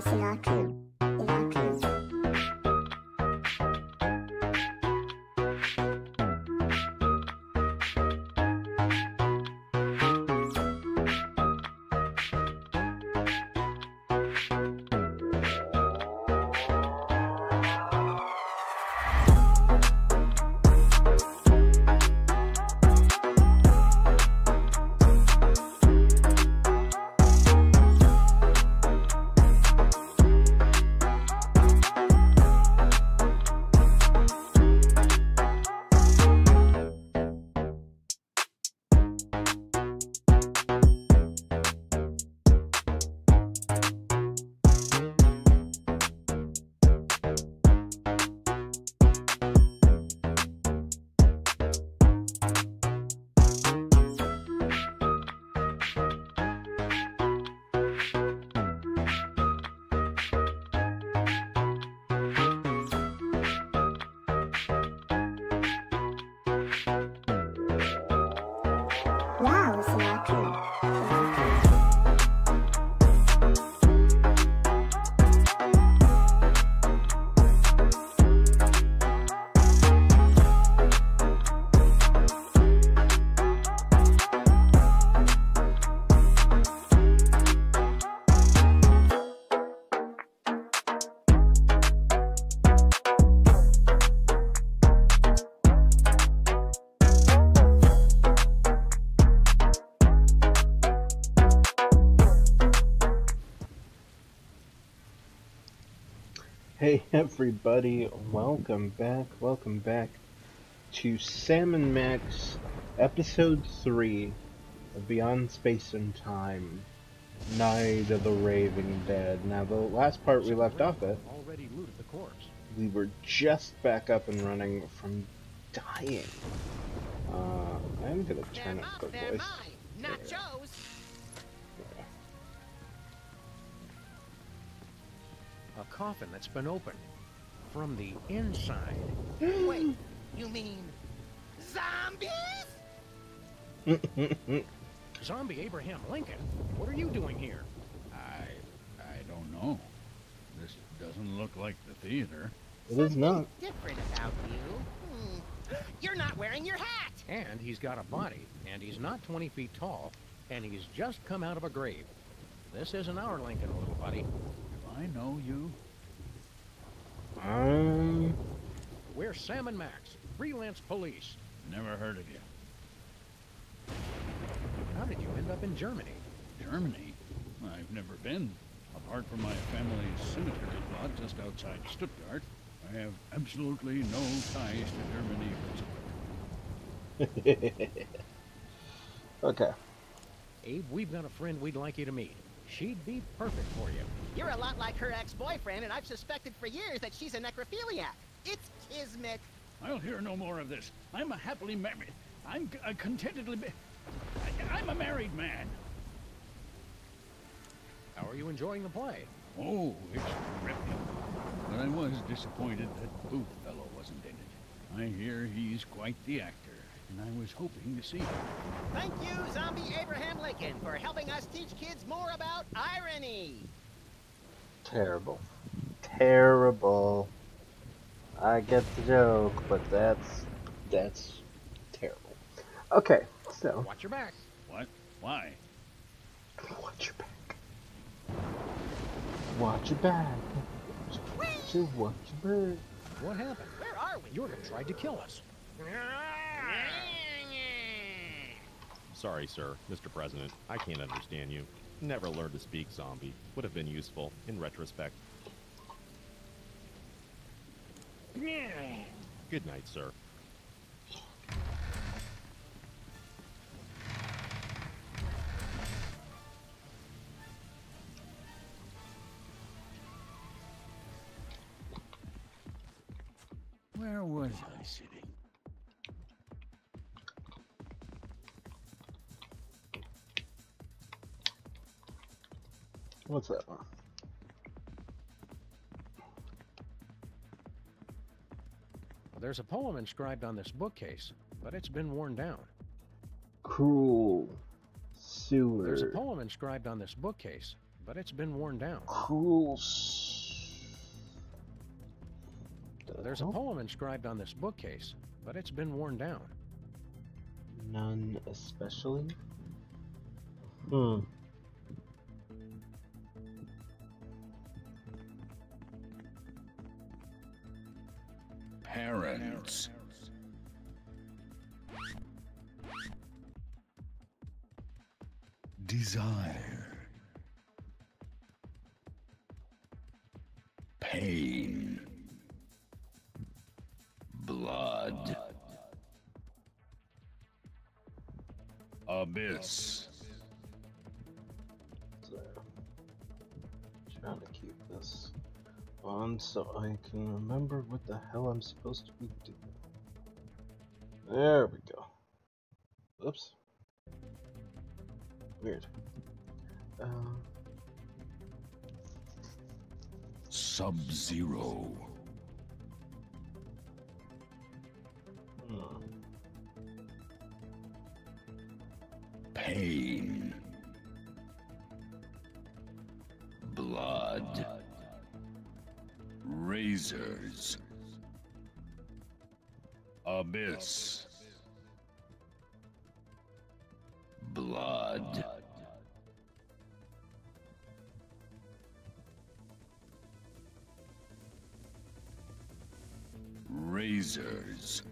Wow, Hey everybody, welcome back, welcome back to Sam and Max Episode 3 of Beyond Space and Time, Night of the Raving Dead. Now the last part we left off at, Already looted the corpse. we were just back up and running from dying. Uh, I'm gonna turn They're up the mine, they're voice. mine, coffin that's been opened from the inside. Wait, you mean zombies? Zombie Abraham Lincoln, what are you doing here? I I don't know. This doesn't look like the theater. It is not. Different about you. Hmm. You're not wearing your hat. And he's got a body, and he's not 20 feet tall, and he's just come out of a grave. This isn't our Lincoln, little buddy. If I know you, Um, We're Sam and Max, freelance police. never heard of you. How did you end up in Germany? Germany? I've never been. Apart from my family's cemetery plot just outside Stuttgart, I have absolutely no ties to Germany whatsoever. okay. Abe, we've got a friend we'd like you to meet. She'd be perfect for you. You're a lot like her ex-boyfriend, and I've suspected for years that she's a necrophiliac. It's kismet. I'll hear no more of this. I'm a happily married. I'm c- a uh, contentedly. I, I'm a married man. How are you enjoying the play? Oh, it's terrific. But I was disappointed that Booth fellow wasn't in it. I hear he's quite the actor, and I was hoping to see him. Thank you, Zombie Abraham Lincoln, for helping us teach kids more about irony. Terrible. Terrible. I get the joke, but that's that's terrible. Okay, so Watch your back. What? Why? watch your back. Watch your back. Watch your watch your back. What happened? Where are we? You're tried to try to kill us. Sorry, sir, Mr. President. I can't understand you. Never learned to speak zombie. Would have been useful in retrospect. Good night, sir. Where was I? What's that one? There's a poem inscribed on this bookcase, but it's been worn down. Cruel sewer. There's a poem inscribed on this bookcase, but it's been worn down. The There's a poem inscribed on this bookcase, but it's been worn down. None especially. Hmm. Parents. Desire. Pain. Blood. Abyss. On so I can remember what the hell I'm supposed to be doing. There we go. Oops. Weird. Uh, Sub Abyss. Blood. Razors.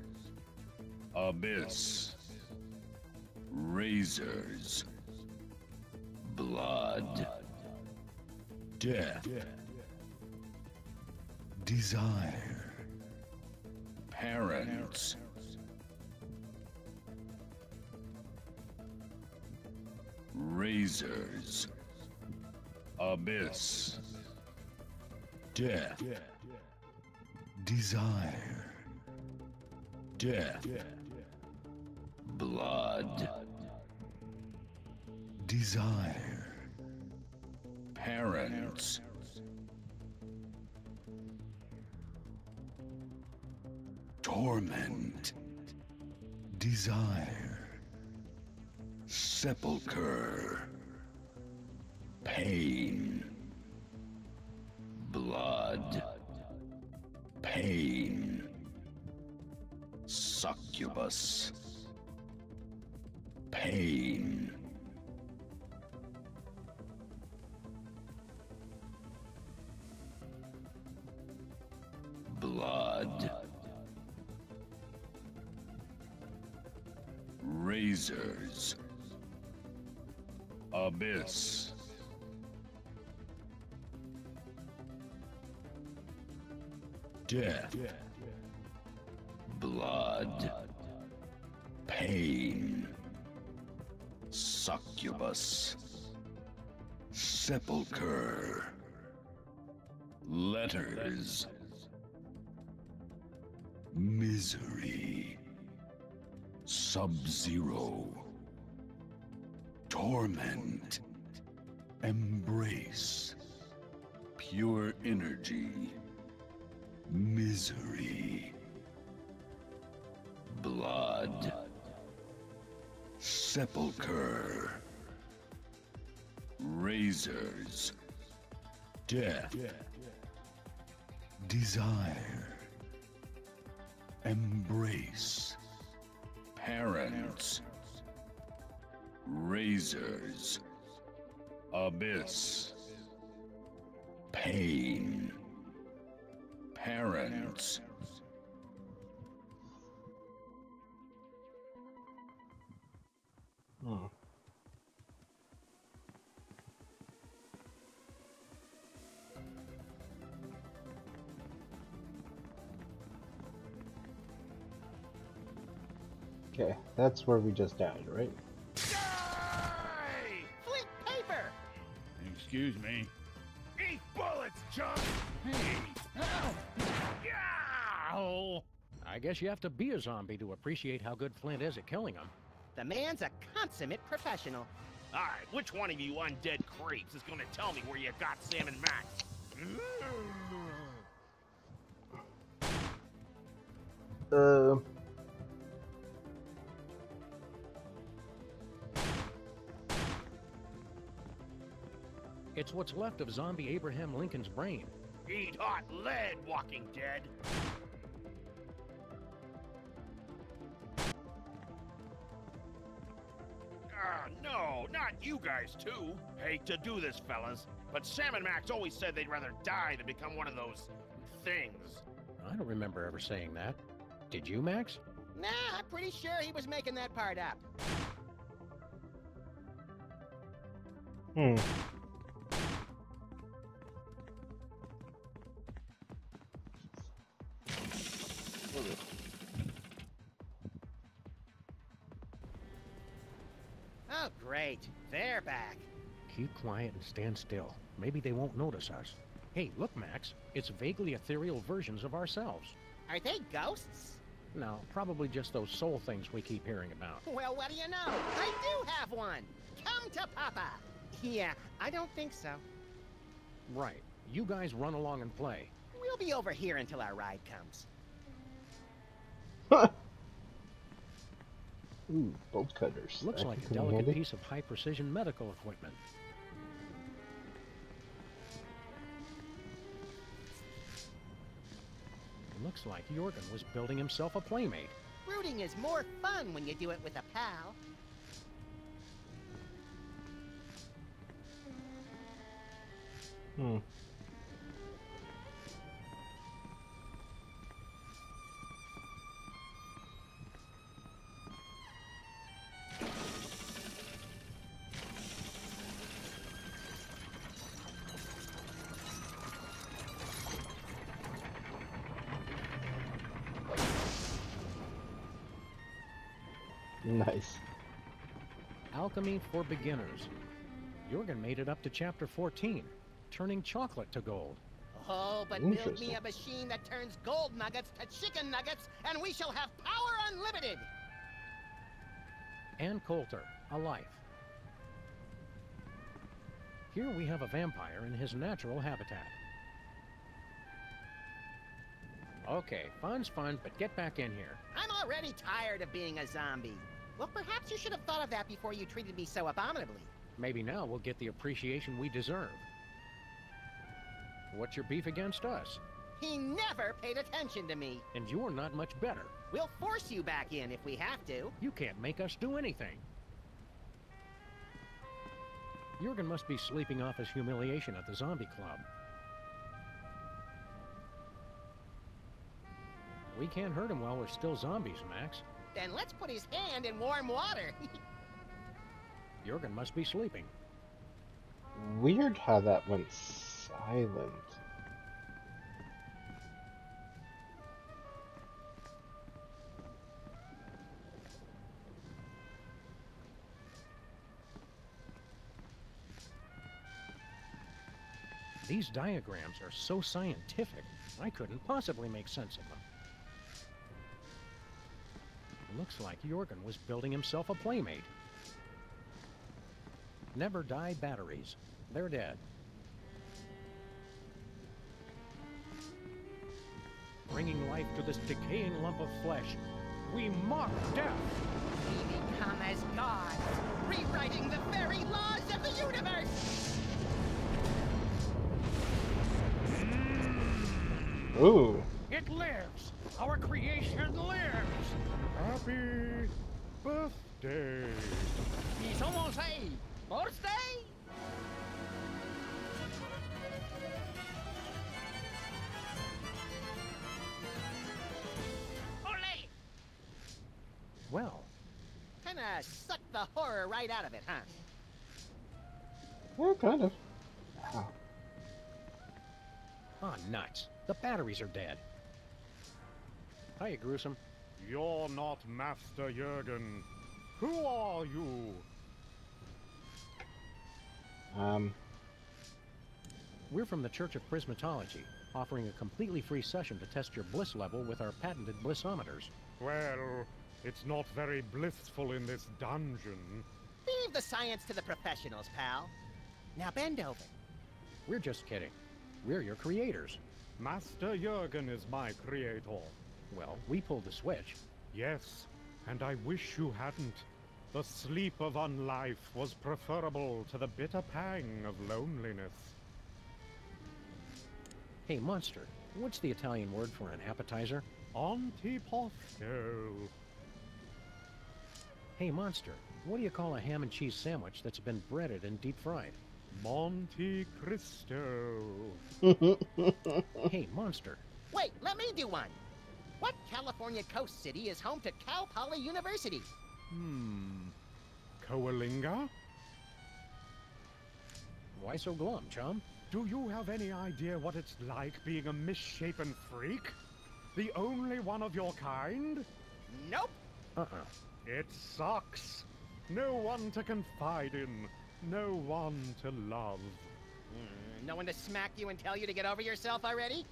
Abyss. Razors. Blood. Death. Desire. Parents. Razors. Abyss. Death. Desire. Death. Blood. Desire. Parents. Torment. Desire. Sepulcher. Pain. Blood. Pain. Succubus. Pain. Abyss. Death. Blood. Pain. Succubus. Sepulcher. Letters. Misery. Sub Zero. Torment. Embrace. Pure energy. Misery. Blood. Sepulcher. Razors. Death. Desire. Embrace. Parents. Razors. Abyss. Pain. Parents. Hmm. Okay, that's where we just died, right? Excuse me. Eat bullets, chump! Ow! I guess you have to be a zombie to appreciate how good Flint is at killing them. The man's a consummate professional. All right, which one of you undead creeps is gonna tell me where you got Sam and Max? It's what's left of zombie Abraham Lincoln's brain. Eat hot lead, Walking Dead. Ah, no, not you guys too. Hate to do this, fellas, but Sam and Max always said they'd rather die than become one of those things. I don't remember ever saying that. Did you, Max? Nah, I'm pretty sure he was making that part up. Hmm. Great. They're back. Keep quiet and stand still. Maybe they won't notice us. Hey, look, Max. It's vaguely ethereal versions of ourselves. Are they ghosts? No, probably just those soul things we keep hearing about. Well, what do you know? I do have one. Come to Papa. Yeah, I don't think so. Right. You guys run along and play. We'll be over here until our ride comes. Ooh, bolt cutters. Looks That like a could come in delicate handy. piece of high precision medical equipment. Looks like Jurgen was building himself a playmate. Rooting is more fun when you do it with a pal. Hmm. Nice. Alchemy for beginners. Jurgen made it up to chapter 14, turning chocolate to gold. Oh, but build me a machine that turns gold nuggets to chicken nuggets, and we shall have power unlimited! And Coulter, a life. Here we have a vampire in his natural habitat. Okay, fun's fun, but get back in here. I'm already tired of being a zombie. Well, perhaps you should have thought of that before you treated me so abominably. Maybe now we'll get the appreciation we deserve. What's your beef against us? He never paid attention to me. And you're not much better. We'll force you back in if we have to. You can't make us do anything. Jurgen must be sleeping off his humiliation at the zombie club. We can't hurt him while we're still zombies, Max. Then let's put his hand in warm water. Jurgen must be sleeping. Weird how that went silent. These diagrams are so scientific, I couldn't possibly make sense of them. Looks like Jurgen was building himself a playmate. Never die batteries. They're dead. Bringing life to this decaying lump of flesh, we mock death. we become as gods, rewriting the very laws of the universe! Ooh. It lives! Our creation lives! Happy birthday! Y somos ahí. ¿Birthday? Ole! Well, Kinda sucked the horror right out of it, huh? Yeah, kind of. Ah, nuts. The batteries are dead. Hiya, Gruesome. You're not Master Jurgen. Who are you? Um, We're from the Church of Prismatology, offering a completely free session to test your bliss level with our patented blissometers. Well, it's not very blissful in this dungeon. Leave the science to the professionals, pal. Now bend over. We're just kidding. We're your creators. Master Jurgen is my creator. Well, we pulled the switch. Yes, and I wish you hadn't. The sleep of unlife was preferable to the bitter pang of loneliness. Hey, Monster, what's the Italian word for an appetizer? Antipasto. Hey, Monster, what do you call a ham and cheese sandwich that's been breaded and deep fried? Monte Cristo. Hey, Monster, Wait, let me do one. What California coast city is home to Cal Poly University? Hmm. Coalinga? why so glum, chum? Do you have any idea what it's like being a misshapen freak? The only one of your kind? Nope. Uh-uh. It sucks. No one to confide in. No one to love. Hmm, no one to smack you and tell you to get over yourself already?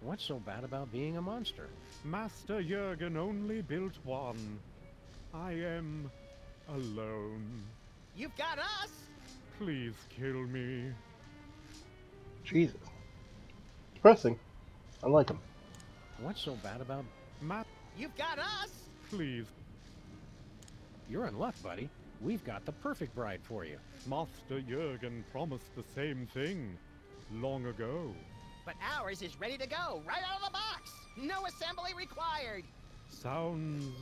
What's so bad about being a monster? Master Jurgen only built one. I am alone. You've got us. Please kill me. Jesus. Depressing. I like him. What's so bad about... Matt, You've got us. please. You're in luck, buddy. We've got the perfect bride for you. Master Jurgen promised the same thing long ago. But ours is ready to go, right out of the box. No assembly required. Sounds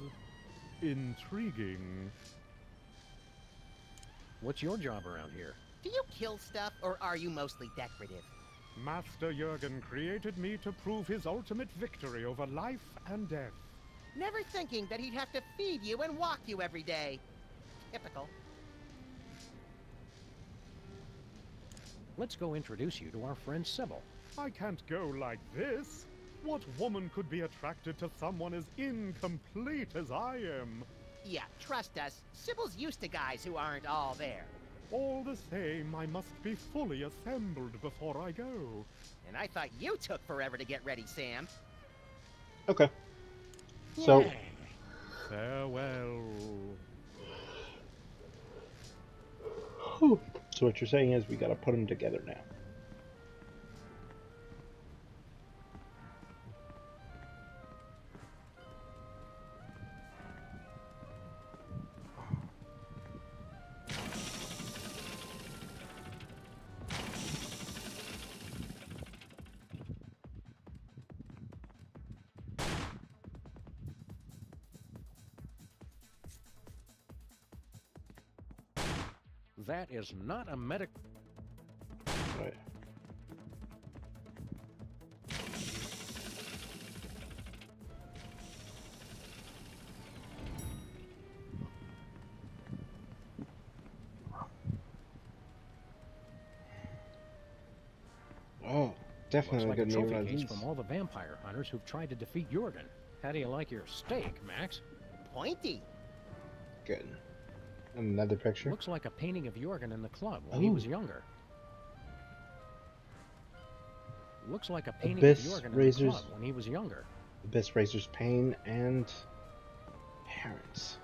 intriguing. What's your job around here? Do you kill stuff, or are you mostly decorative? Master Jurgen created me to prove his ultimate victory over life and death. Never thinking that he'd have to feed you and walk you every day. Typical. Let's go introduce you to our friend Sybil. I can't go like this. What woman could be attracted to someone as incomplete as I am? Yeah, trust us. Sybil's used to guys who aren't all there. All the same, I must be fully assembled before I go. And I thought you took forever to get ready, Sam. Okay. So, Yeah. Farewell. whew. so what you're saying is we gotta put them together now. That is not a medic... Right. Oh, Looks definitely like a good name trophy case from all the vampire hunters who've tried to defeat Jurgen. How do you like your steak, Max? Pointy. Good. Another picture. Looks like a painting of Jurgen in the club when he was oh. younger. Looks like a painting Abyss of Jurgen in the club when he was younger. Abyss Razor's Pain and Parents.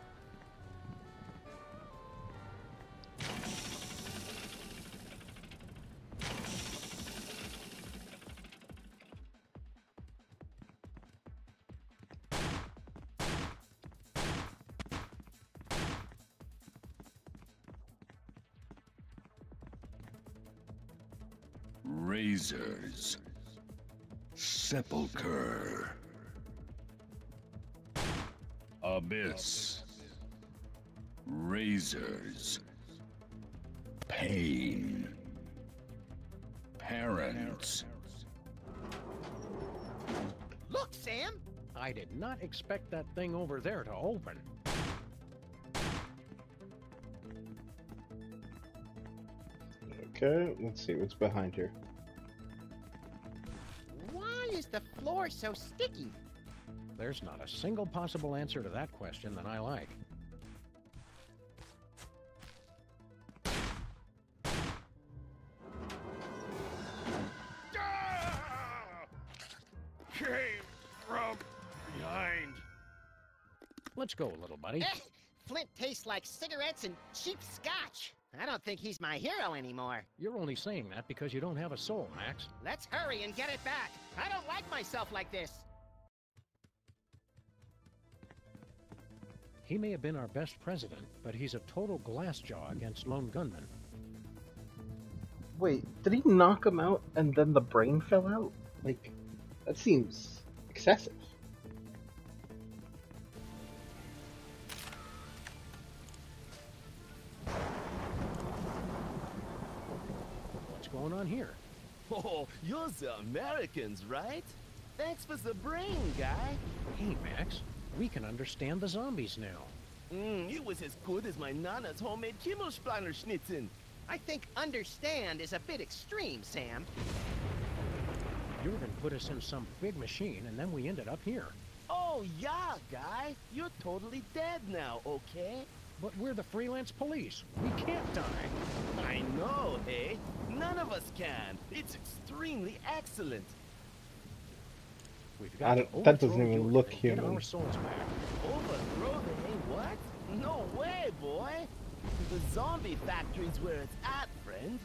Sepulcher. Abyss. Razors. Pain. Parents. Look, Sam. I did not expect that thing over there to open. Okay, let's see what's behind here. Why is the floor so sticky? There's not a single possible answer to that question that I like. Ah! Came from behind. Let's go, little buddy. Eh, Flint tastes like cigarettes and cheap scotch. I don't think he's my hero anymore. You're only saying that because you don't have a soul, Max. Let's hurry and get it back. I don't like myself like this. He may have been our best president, but he's a total glassjaw against lone gunmen. Wait, did he knock him out and then the brain fell out? Like, that seems excessive. Going on here? Oh, you're the Americans, right? Thanks for the brain, guy. Hey, Max, we can understand the zombies now. Mmm, it was as good as my nana's homemade Kimmelsplaner schnitzen. I think understand is a bit extreme, Sam. Jurgen put us in some big machine, and then we ended up here. Oh, yeah, guy. You're totally dead now, okay? But we're the freelance police. We can't die. I know, eh? None of us can. It's extremely excellent. We've got that doesn't even Jurgen look and get human. our souls back. Overthrow the hey what? No way, boy. The zombie factory's where it's at, friend.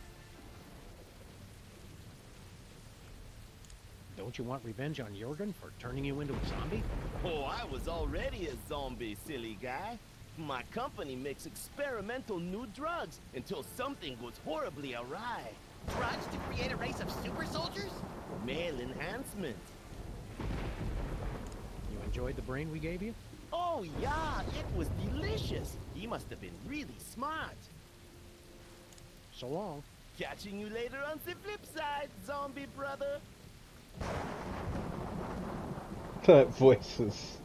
Don't you want revenge on Jurgen for turning you into a zombie? Oh, I was already a zombie, silly guy. My company makes experimental new drugs until something goes horribly awry. Drugs to create a race of super soldiers? Male enhancement. You enjoyed the brain we gave you? Oh, yeah, it was delicious. He must have been really smart. So long. Catching you later on the flip side, zombie brother. That voice is.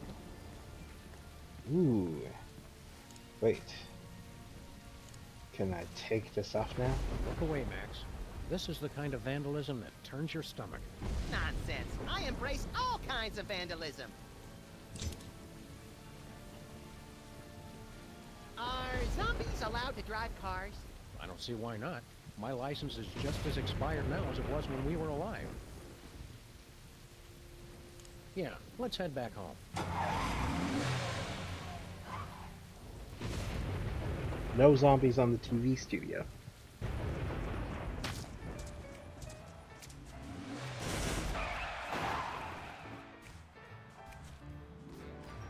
Ooh. Wait. Can I take this off now? Look away, Max. This is the kind of vandalism that turns your stomach. Nonsense. I embrace all kinds of vandalism. Are zombies allowed to drive cars? I don't see why not. My license is just as expired now as it was when we were alive. Yeah, let's head back home. No zombies on the TV studio.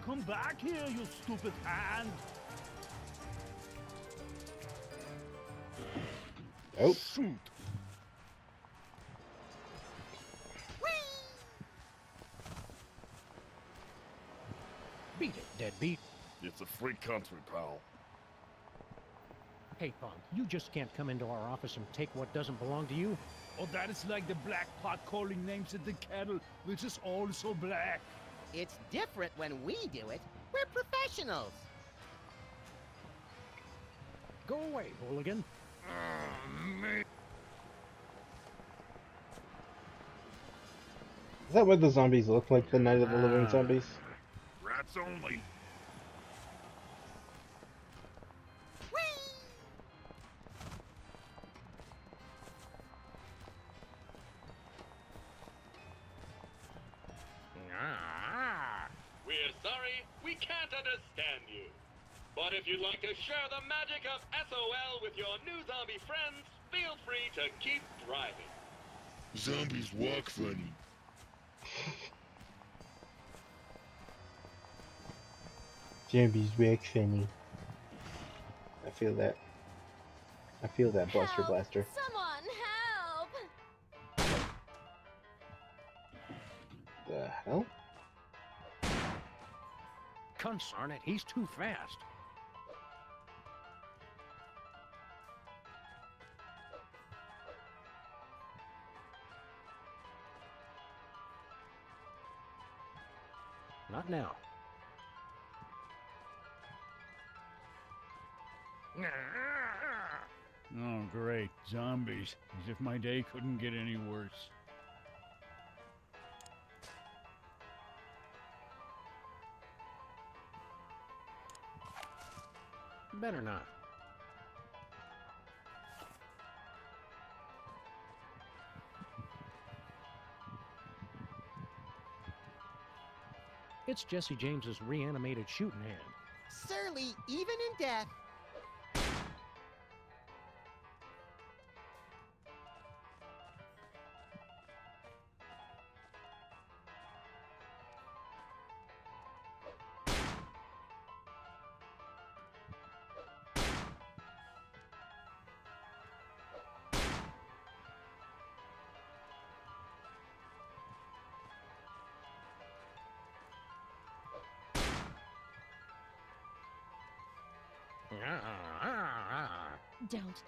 Come back here, you stupid hand! Oh, Shoot! Beat it, deadbeat. It's a free country, pal. Hey, Punk, you just can't come into our office and take what doesn't belong to you. Oh, that is like the black pot calling names at the kettle, which is also black. It's different when we do it. We're professionals. Go away, hooligan. is that what the zombies look like? The Night of the Living Zombies? Rats only. If you'd like to share the magic of SOL with your new zombie friends, feel free to keep driving. Zombies walk funny. Zombies walk funny. I feel that. I feel that, Buster Help! Blaster. Someone help! The hell? Consarn it, he's too fast. Not now. Oh, great. Zombies. As if my day couldn't get any worse. Better not. It's Jesse James's reanimated shooting hand. Surly, even in death.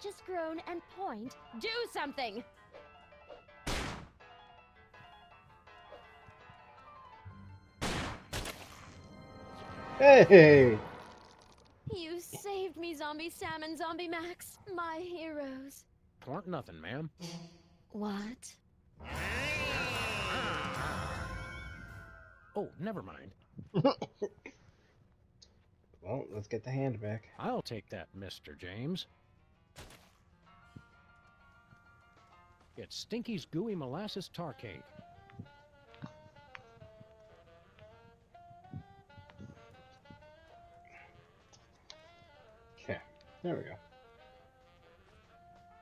Just groan and point. Do something! Hey! You saved me, Zombie Sam and Zombie Max. My heroes. Twarn't nothing, ma'am. What? Oh, never mind. Well, let's get the hand back. I'll take that, Mr. James. It's Stinky's Gooey Molasses Tar Cake. Okay, there we go.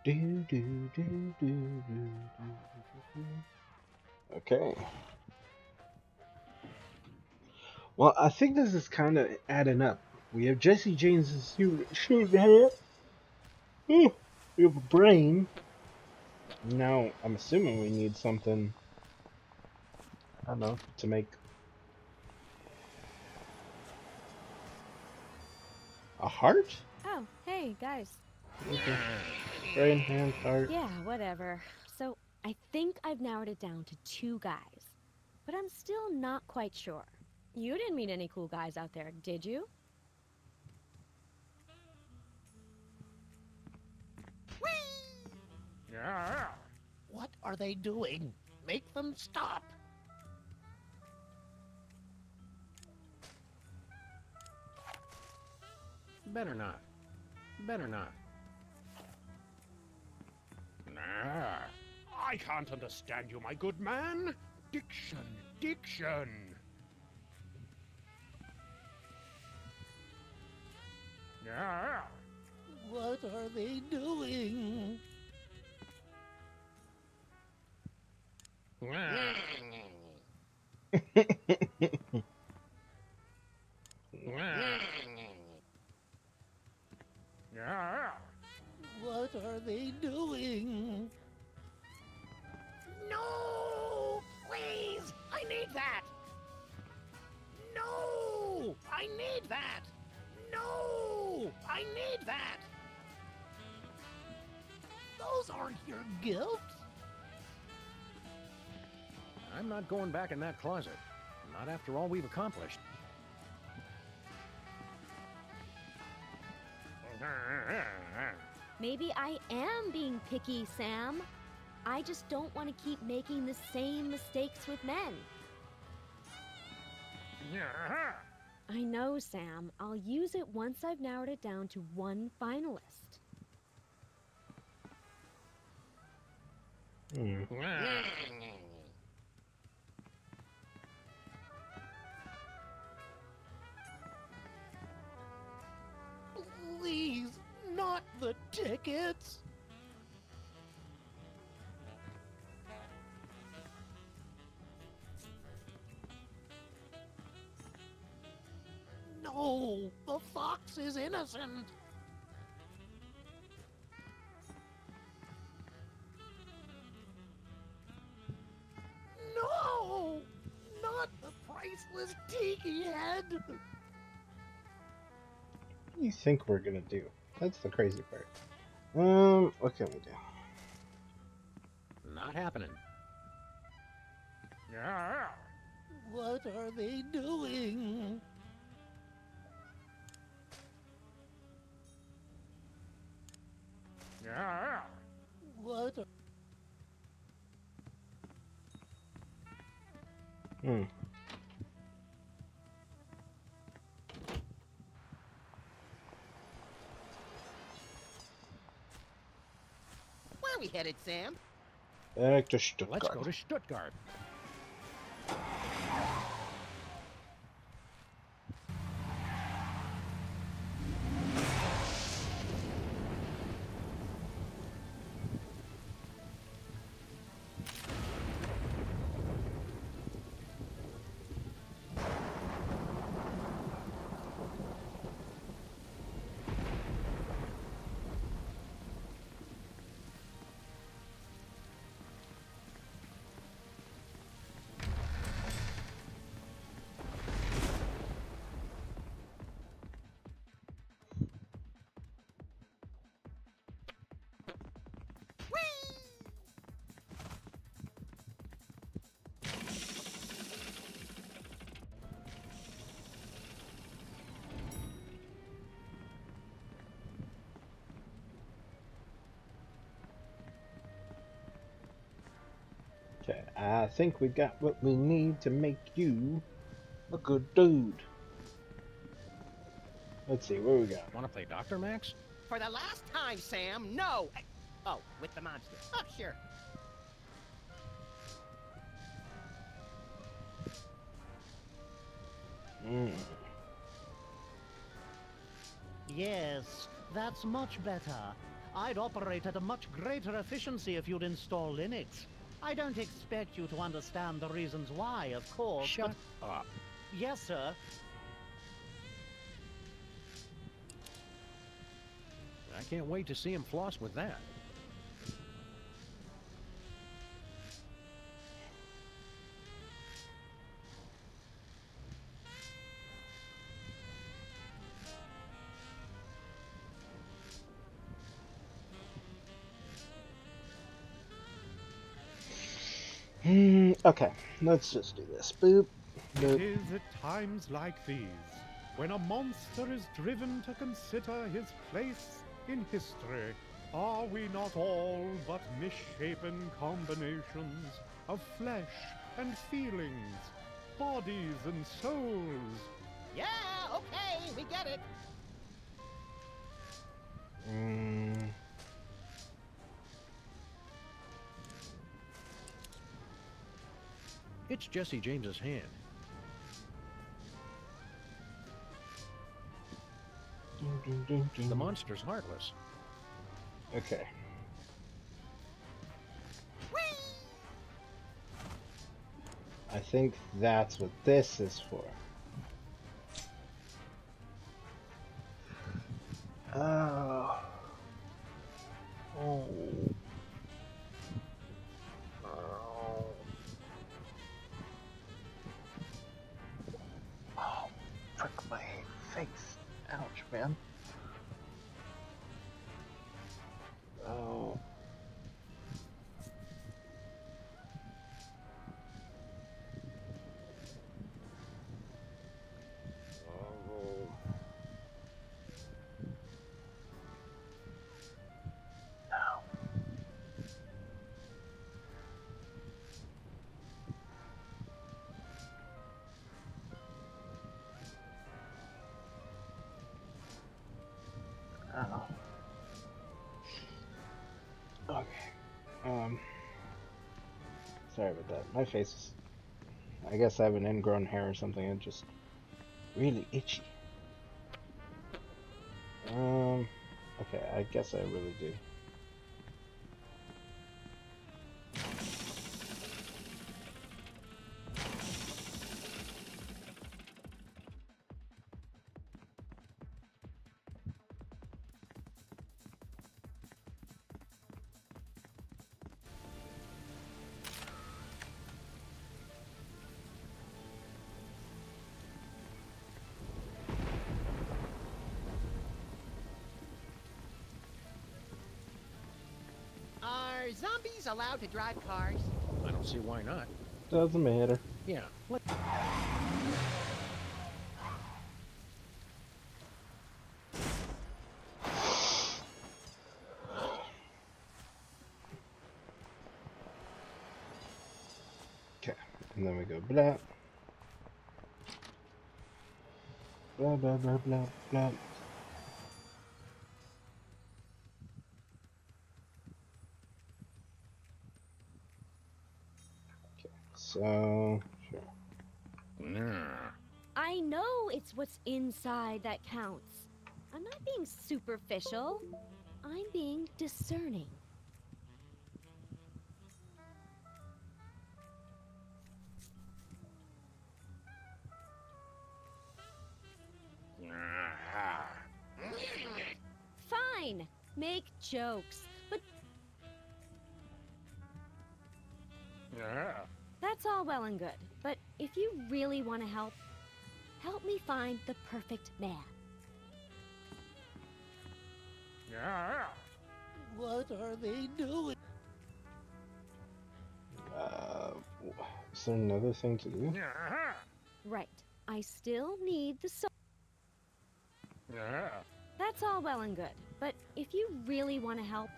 Do, do, do, do, do, do, do. Okay. Well, I think this is kind of adding up. We have Jesse James's human we have a brain. Now, I'm assuming we need something. I don't know to make a heart. Oh, hey, guys. Okay. Brain, hand, heart. Yeah, whatever. So, I think I've narrowed it down to two guys. But I'm still not quite sure. You didn't meet any cool guys out there, did you? Yeah. What are they doing? Make them stop. Better not. Better not. Nah. I can't understand you, my good man. Diction, diction. Yeah. What are they doing? What are they doing? No! Please! I need that! No! I need that! No! I need that! Those aren't your gifts! I'm not going back in that closet. Not after all we've accomplished. Maybe I am being picky, Sam. I just don't want to keep making the same mistakes with men. I know, Sam. I'll use it once I've narrowed it down to one finalist. Hmm. Please, not the tickets! No, the fox is innocent. No, not the priceless tiki head. What do you think we're gonna do? That's the crazy part. Um, what can we do? Not happening. Yeah. What are they doing? Yeah. What? Hmm. We headed, Sam? Back to Stuttgart. Let's go to Stuttgart. Think we got what we need to make you a good dude. Let's see, where we got? Want to play Dr. Max? For the last time, Sam, no! Oh, with the monster. Oh, sure. Mm. Yes, that's much better. I'd operate at a much greater efficiency if you'd install Linux. I don't expect you to understand the reasons why, of course. Shut but... up. Yes, sir. I can't wait to see him floss with that. Okay, let's just do this. Boop, It boop. is at times like these, when a monster is driven to consider his place in history, are we not all but misshapen combinations of flesh and feelings, bodies and souls? Yeah, okay, we get it. Mm. It's Jesse James's hand. Dun, dun, dun, dun. The monster's heartless. Okay. I think that's what this is for. Ah. Oh. Oh. Oh. Man. Um. Sorry about that. My face is. I guess I have an ingrown hair or something. It's just really itchy. Um. Okay, I guess I really do. Allowed to drive cars? I don't see why not. Doesn't matter. Yeah. Let Okay, and then we go blah. Blah blah blah blah blah. That counts. I'm not being superficial. I'm being discerning. Fine. Make jokes. But Yeah. that's all well and good. But if you really want to help, help me find the perfect man. Yeah. What are they doing? Uh, is there another thing to do? Yeah. Right. I still need the soul. Yeah. That's all well and good. But if you really want to help,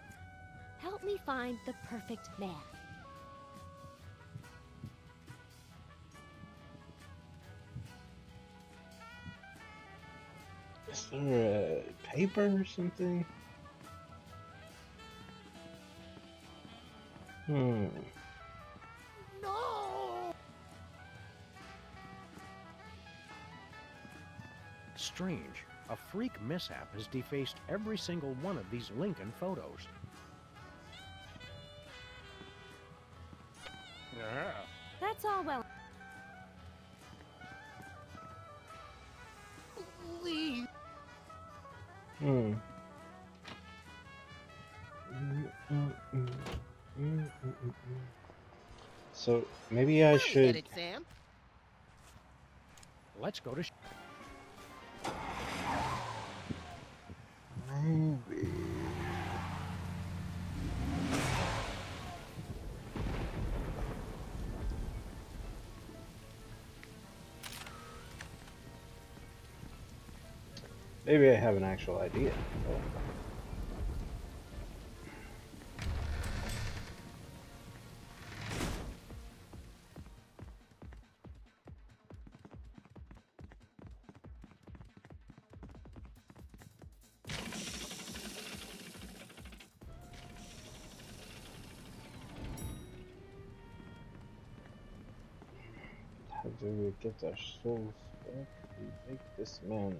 help me find the perfect man. Is there a paper or something? Hmm. No! Strange. A freak mishap has defaced every single one of these Lincoln photos. Yeah. That's all well. Maybe I Get should. it, Sam. Let's go to. Sh- Maybe. Maybe I have an actual idea. Oh. Get our souls back? We make this man.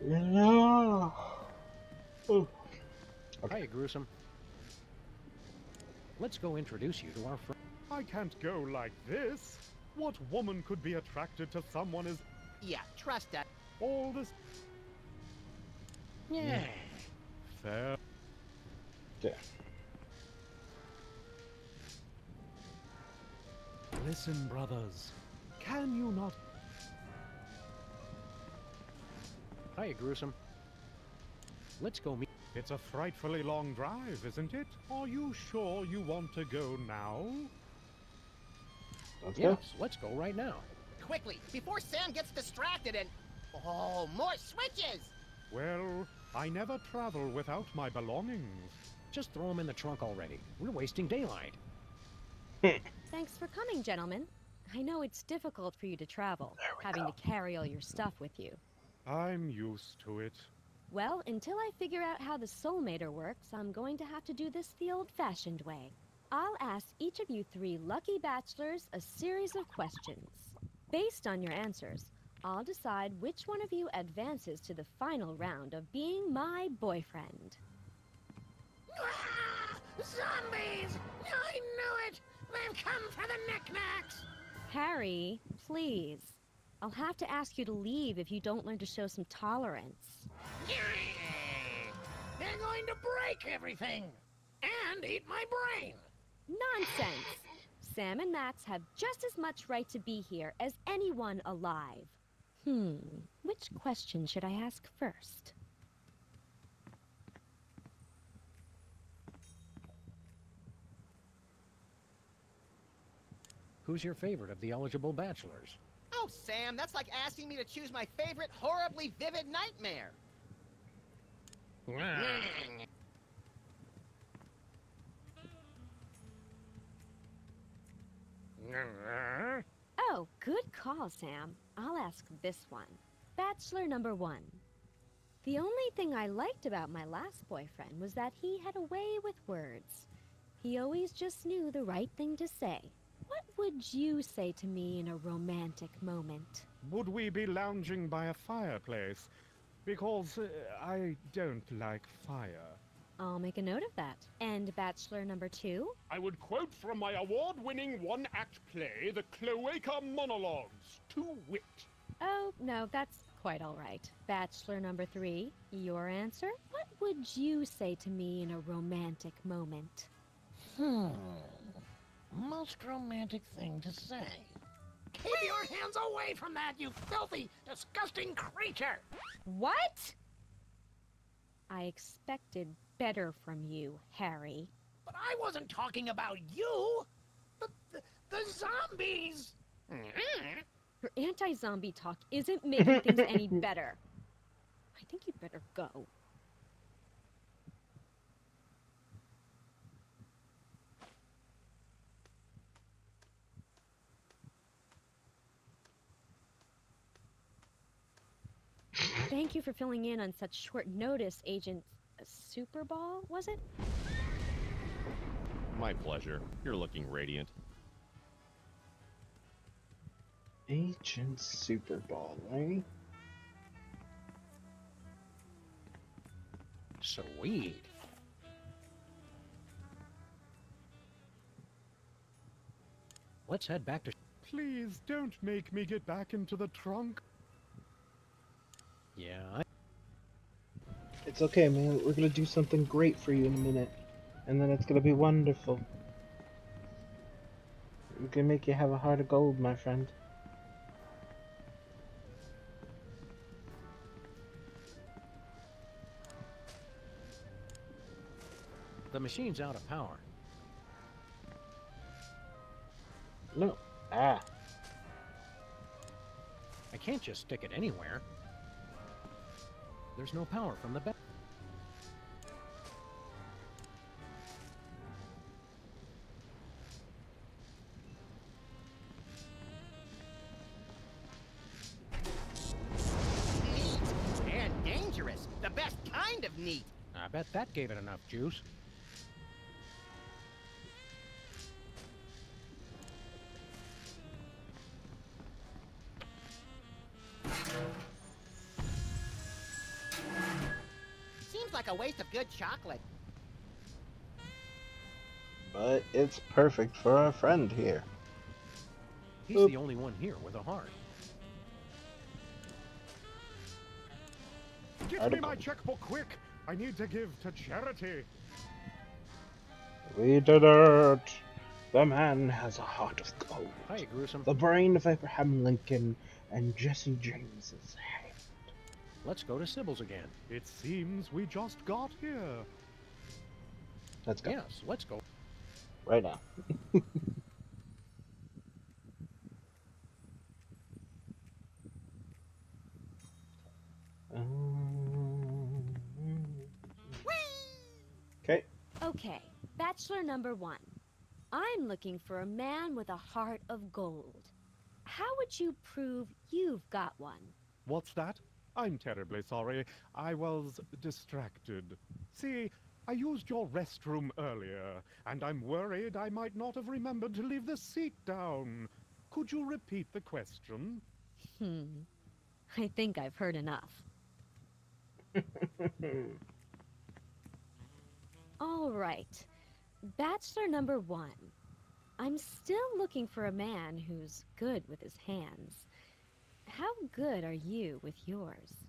No. Oh. Hi, Gruesome. Let's go introduce you to our friend. I can't go like this. What woman could be attracted to someone as Yeah, trust that. all this? Yeah. Fair. Yeah. Listen, brothers. Can you not? Hi, Gruesome. Let's go meet. It's a frightfully long drive, isn't it? Are you sure you want to go now? Let's Yes, let's go right now. Quickly, before Sam gets distracted and... Oh, more switches! Well, I never travel without my belongings. Just throw them in the trunk already. We're wasting daylight. Thanks for coming, gentlemen. I know it's difficult for you to travel, having to carry all your stuff with you. I'm used to it. Well, until I figure out how the Soulmater works, I'm going to have to do this the old-fashioned way. I'll ask each of you three lucky bachelors a series of questions. Based on your answers, I'll decide which one of you advances to the final round of being my boyfriend. Ah, zombies! I knew it! They've come for the knickknacks! Harry, please. I'll have to ask you to leave if you don't learn to show some tolerance. They're going to break everything! And eat my brain! Nonsense! Sam and Max have just as much right to be here as anyone alive. Hmm, which question should I ask first? Who's your favorite of the eligible bachelors? Oh, Sam, that's like asking me to choose my favorite horribly vivid nightmare. Oh, good call, Sam. I'll ask this one. Bachelor number one. The only thing I liked about my last boyfriend was that he had a way with words. He always just knew the right thing to say. What would you say to me in a romantic moment? Would we be lounging by a fireplace? Because uh, I don't like fire. I'll make a note of that. And bachelor number two? I would quote from my award-winning one-act play, The Cloaca Monologues, to wit. Oh, no, that's quite all right. Bachelor number three, your answer? What would you say to me in a romantic moment? Hmm. Most romantic thing to say. Keep your hands away from that, you filthy, disgusting creature! What? I expected better from you, Harry. But I wasn't talking about you! The, the, the zombies! Your anti-zombie talk isn't making things any better. I think you'd better go. Thank you for filling in on such short notice, Agent Superball, was it? My pleasure. You're looking radiant. Agent Superball, eh? Sweet. Let's head back to. Please don't make me get back into the trunk. Yeah, I... It's okay, man. We're gonna do something great for you in a minute. And then it's gonna be wonderful. We're gonna make you have a heart of gold, my friend. The machine's out of power. No. Ah. I can't just stick it anywhere. There's no power from the back. Neat and dangerous. The best kind of neat. I bet that gave it enough juice. Like a waste of good chocolate. But it's perfect for our friend here. He's Oop. the only one here with a heart. Give me my checkbook quick. I need to give to charity. We did it! The man has a heart of gold. Hi, Gruesome. The brain of Abraham Lincoln and Jesse James's head. Let's go to Sybil's again. It seems we just got here. Let's go. Yes, let's go. Right now. Okay. Okay, bachelor number one. I'm looking for a man with a heart of gold. How would you prove you've got one? What's that? I'm terribly sorry. I was distracted. See, I used your restroom earlier, and I'm worried I might not have remembered to leave the seat down. Could you repeat the question? Hmm. I think I've heard enough. All right. Bachelor number one. I'm still looking for a man who's good with his hands. How good are you with yours?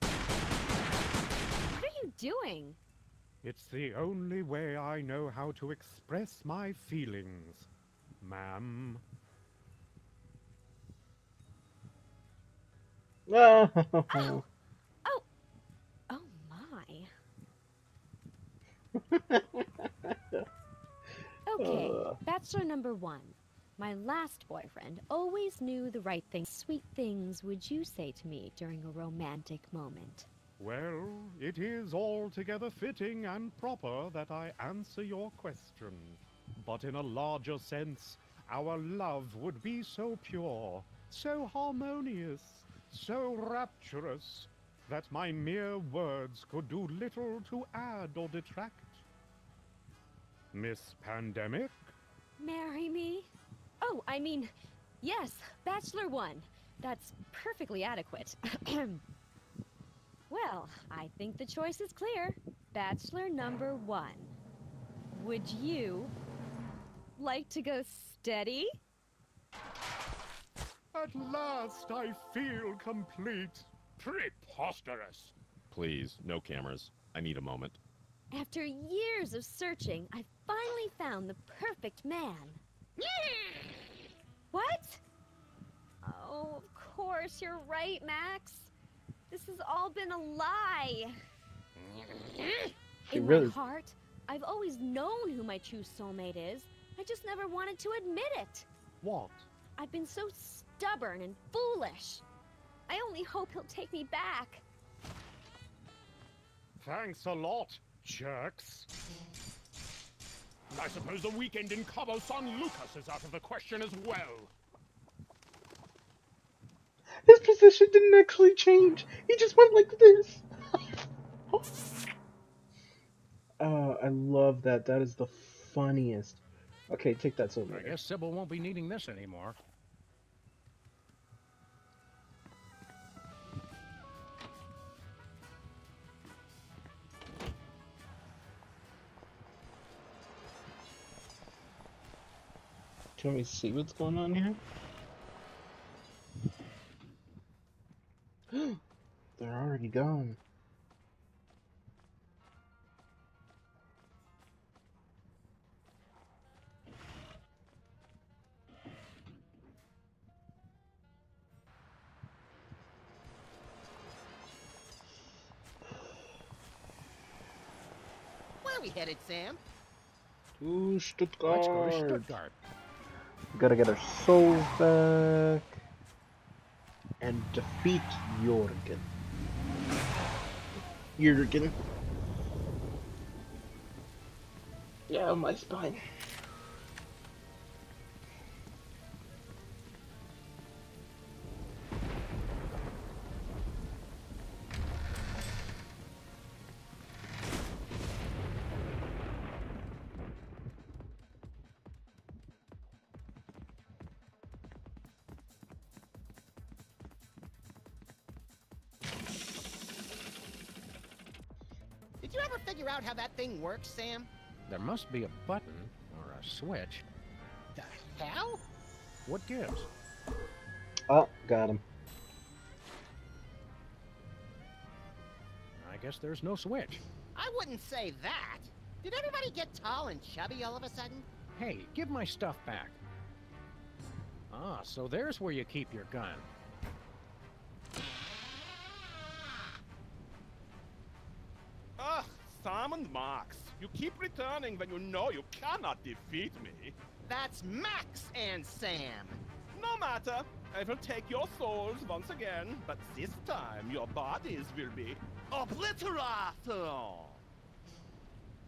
What are you doing? It's the only way I know how to express my feelings, ma'am. No. Oh, oh my. Okay, uh. bachelor number one. My last boyfriend always knew the right things. Sweet things would you say to me during a romantic moment? Well, it is altogether fitting and proper that I answer your question. But in a larger sense, our love would be so pure, so harmonious, so rapturous, that my mere words could do little to add or detract. Miss Pandemik? Marry me? Oh, I mean, yes, bachelor one. That's perfectly adequate. well, I think the choice is clear. Bachelor number one. Would you like to go steady? At last I feel complete. Preposterous. Please, no cameras. I need a moment. After years of searching, I finally found the perfect man. What? Oh, of course, you're right, Max. This has all been a lie. She In really- my heart, I've always known who my true soulmate is. I just never wanted to admit it. What? I've been so stubborn and foolish. I only hope he'll take me back. Thanks a lot, jerks. I suppose the weekend in Cabo San Lucas is out of the question as well. His position didn't actually change. He just went like this. Oh, I love that. That is the funniest. Okay, take that silver. I guess Sybil won't be needing this anymore. Do you want me see what's going on here? They're already gone. Where are we headed, Sam? To Stuttgart. Let's go to Stuttgart. Gotta get our souls back. And defeat Jorgen. Jurgen. Yeah, my spine. Out how that thing works, Sam? There must be a button or a switch. The hell? What gives? Oh, got him. I guess there's no switch. I wouldn't say that. Did everybody get tall and chubby all of a sudden? Hey, give my stuff back. Ah, so there's where you keep your gun. Sam and Max. You keep returning when you know you cannot defeat me. That's Max and Sam. No matter. I will take your souls once again, but this time your bodies will be obliterated.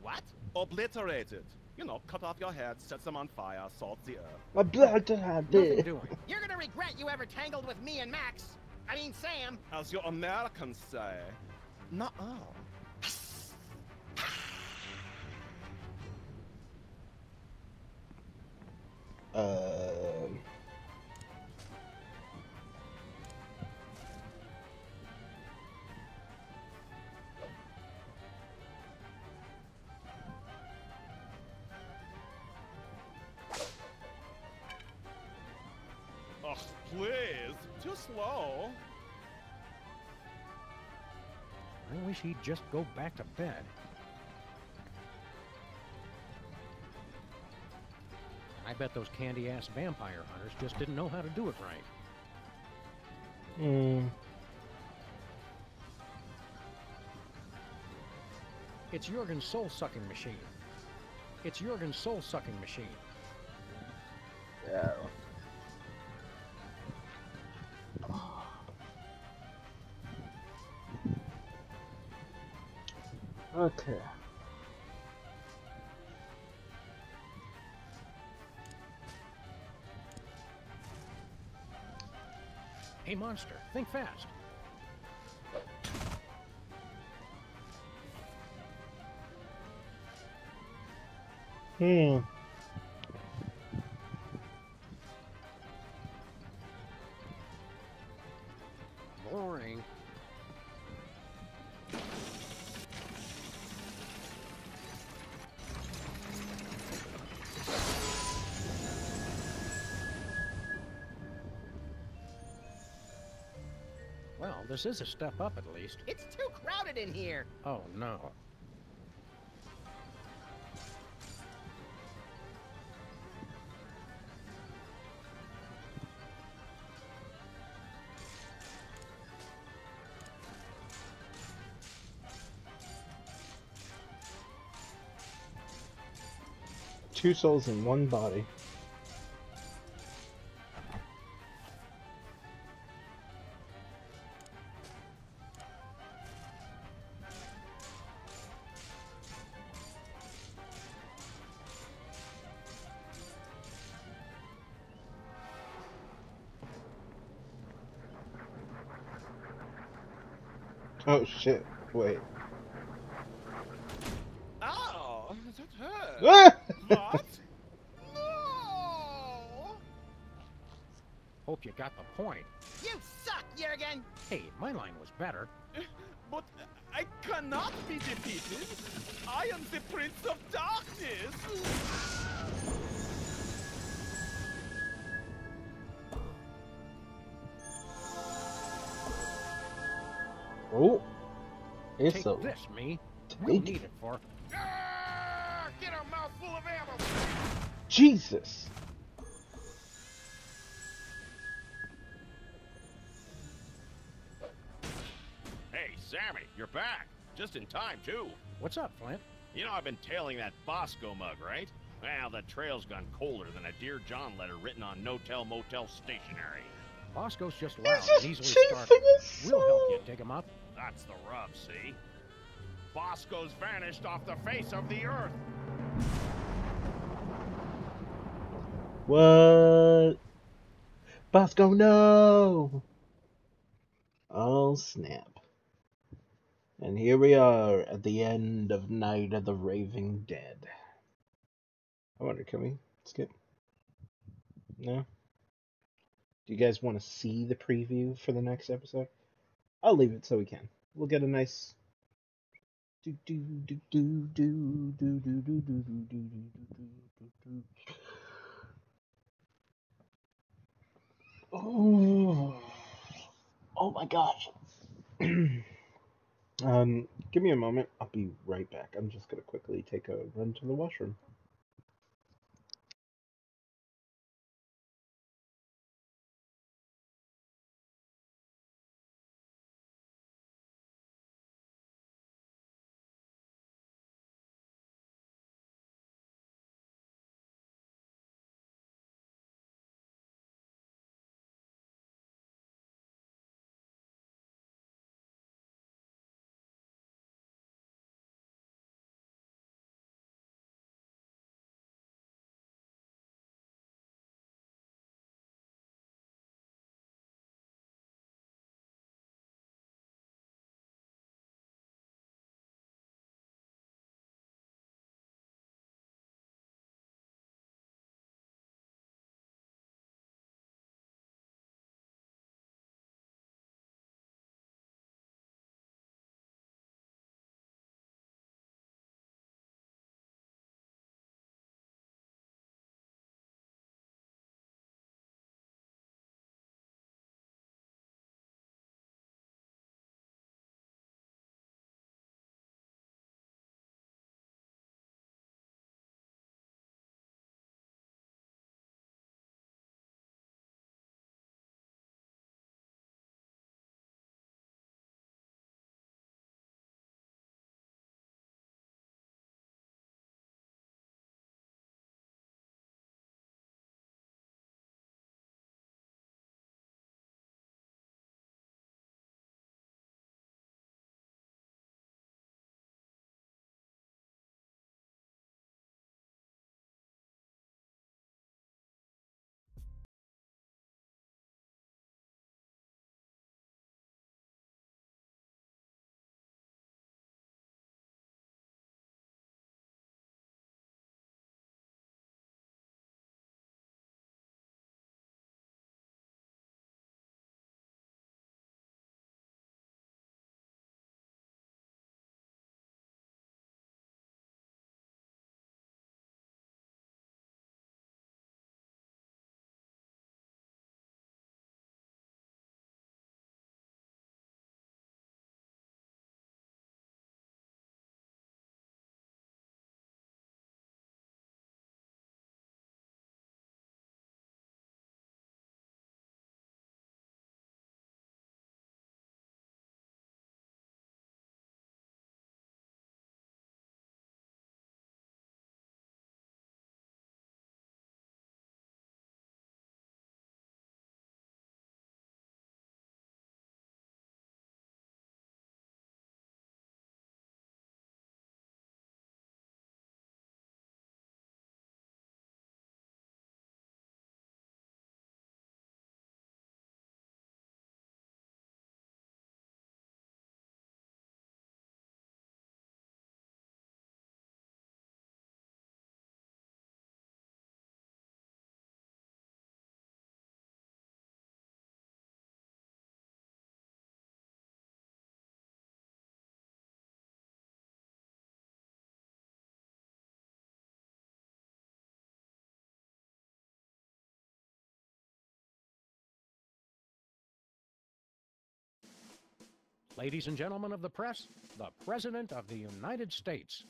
What? Obliterated. You know, cut off your heads, set them on fire, salt the earth. My blood to have this. You're gonna regret you ever tangled with me and Max. I mean, Sam. As your Americans say. Nuh-uh. Uh, ugh, please. Too slow. I wish he'd just go back to bed. I bet those candy-ass vampire hunters just didn't know how to do it right. Hmm. It's Jurgen's soul-sucking machine. It's Jurgen's soul-sucking machine. Yeah. Okay. Monster, think fast. Hmm. This is a step up at least. It's too crowded in here. Oh, no. Two souls in one body. Shit! Wait. Oh, that hurt. Ah! me. We'll Take need it. it for. Ah, get a mouthful of ammo. Jesus. Hey, Sammy, you're back. Just in time, too. What's up, Flint? You know I've been tailing that Bosco mug, right? Well, the trail's gone colder than a Dear John letter written on no-tell motel stationery. Bosco's just loud just and easily chasing startled. us We'll help you dig him up. That's the rub, see? Bosco's vanished off the face of the earth. What? Bosco, no! Oh, snap. And here we are at the end of Night of the Raving Dead. I wonder, can we skip? No? Do you guys want to see the preview for the next episode? I'll leave it so we can. We'll get a nice. Do do do do do do do do do do do do do. Oh, oh my gosh. um, give me a moment. I'll be right back. I'm just gonna quickly take a run to the washroom. Ladies and gentlemen of the press, the President of the United States.